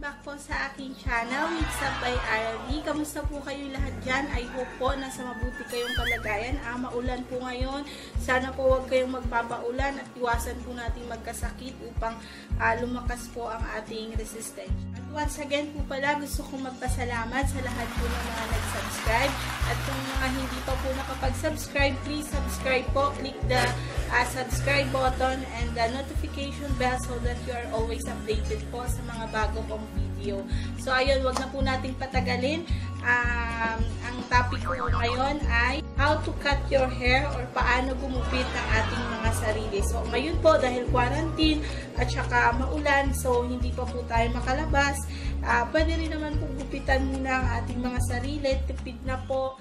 welcome back po sa aking channel, Mix Up by RLD. Kamusta po kayo lahat dyan? I hope po nasa mabuti kayong kalagayan. Ah, maulan po ngayon. Sana po huwag kayong magpapaulan at iwasan po natin magkasakit upang ah, lumakas po ang ating resistance. At once again po pala, gusto kong magpasalamat sa lahat po ng mga nag-subscribe. At kung mga hindi pa po nakapag-subscribe, please subscribe po. Click the ah, subscribe button and the notification bell so that you are always updated po sa mga bago kong video. So, ayun, wag na po nating patagalin. Um, ang topic ko ngayon ay how to cut your hair or paano gumupit ang ating mga sarili. So, ngayon po, dahil quarantine at saka maulan, so hindi pa po tayo makalabas, ah, pwede rin naman po gupitan muna ang ating mga sarili. Tipid na po.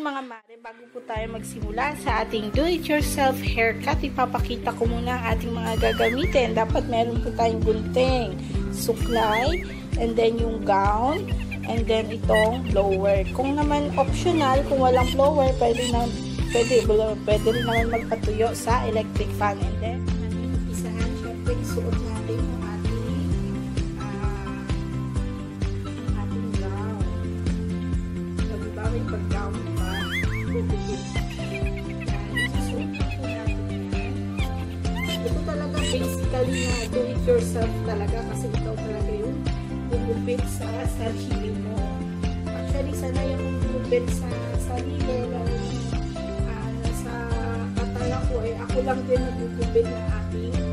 Mga mare, bago po tayo magsimula sa ating do-it-yourself haircut, ipapakita ko muna ang ating mga gagamitin. Dapat meron po tayong gunting, suklay, and then yung gown, and then itong blower. Kung naman optional, kung walang blower, pwede na pwede, pwede rin naman magpatuyo sa electric fan. And then, isahan, syempre, isuot natin yung na do it yourself talaga kasi ikaw talaga yung gugupit sa sarili mo. Actually, sana yung gugupit sa sarili na ah, sa katala ko eh, ako lang din nagugupit ng aking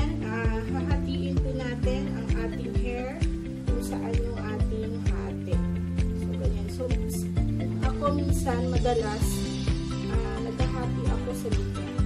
Then, ah, hahatiin po natin ang ating hair kung saan yung ating hati. So, ganyan. So, ako minsan, madalas, ah, naghahati ako sa linya.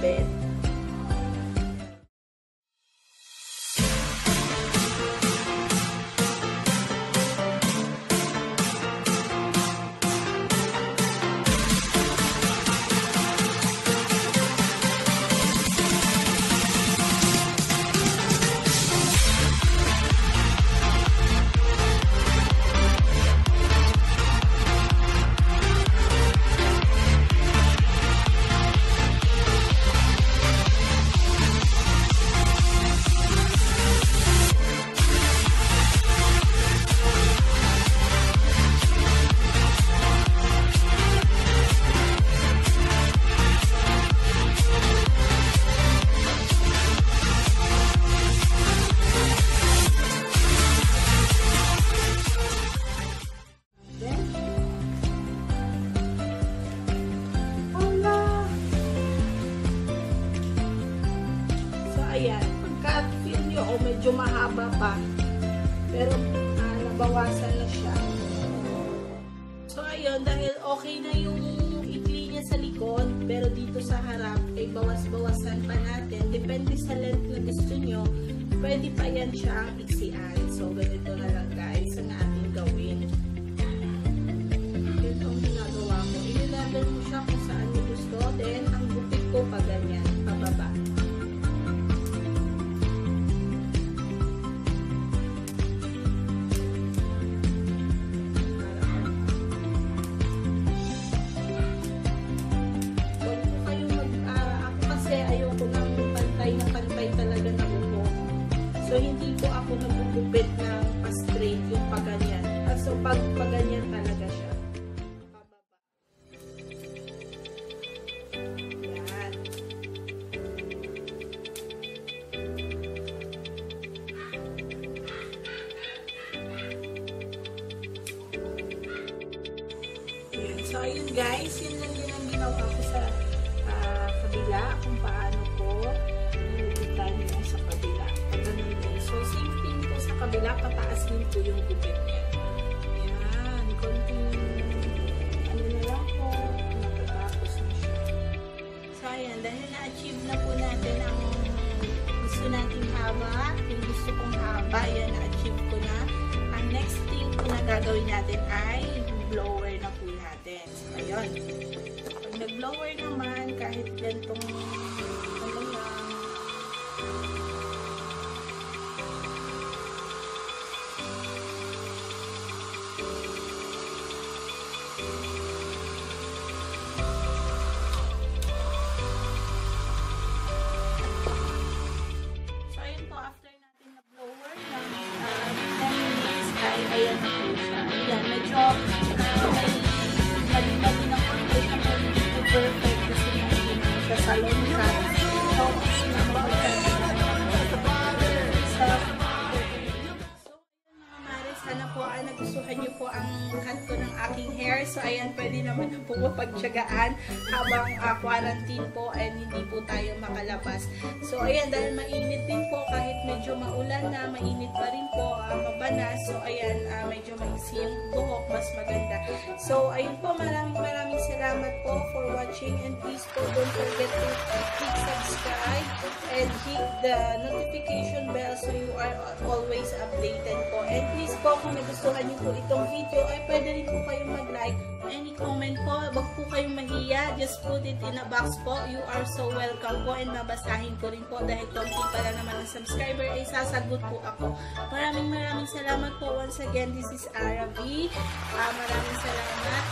Ang Pagka feel nyo, oh, medyo mahaba pa. Pero, ah, nabawasan na siya. So, ayun. Dahil okay na yung ikli niya sa likod, pero dito sa harap, ay bawas-bawasan pa natin. Depende sa length na gusto nyo, pwede pa yan siyang iksian. So, ganito na lang guys ang ating gawin. Ganito ang ginagawa ko. I-level mo pag paganyan talaga siya. So, ayun guys, yun lang din ang ginawa ko sa uh, kabila, kung paano ko nilugutan yung sa kabila. Pag. So, same thing ko sa kabila, pataas din po yung gubit niya. Ayan, konting ano na lang po, matatapos na siya. So, ayan, na po natin ang gusto nating haba, yung gusto kong haba, ayan, na-achieve na. Ang next thing na gagawin natin ay blower na po natin. So, ayun. Pag nag-blower naman, kahit gantong ay ayan na po siya. Ayan, medyo uh, may mali-mali na konti na hindi po perfect kasi hindi na siya salon sa mga mare, sana po ah, nagustuhan niyo po ang kanto ng aking hair. So, ayan, pwede naman na po mapagtsagaan habang ah, quarantine po and hindi po tayo makalabas. So, ayan, dahil mainit din po, kahit medyo maulan na, mainit So, ayun po, maraming maraming salamat po watching and please po don't forget to click subscribe and hit the notification bell so you are always updated po. And please po, kung nagustuhan niyo po itong video, ay pwede rin po kayong mag-like. Any comment po, wag po kayong mahiya. Just put it in a box po. You are so welcome po and mabasahin ko rin po dahil konti pa lang naman ang subscriber ay sasagot po ako. Maraming maraming salamat po once again. This is Arabi. Ah, maraming salamat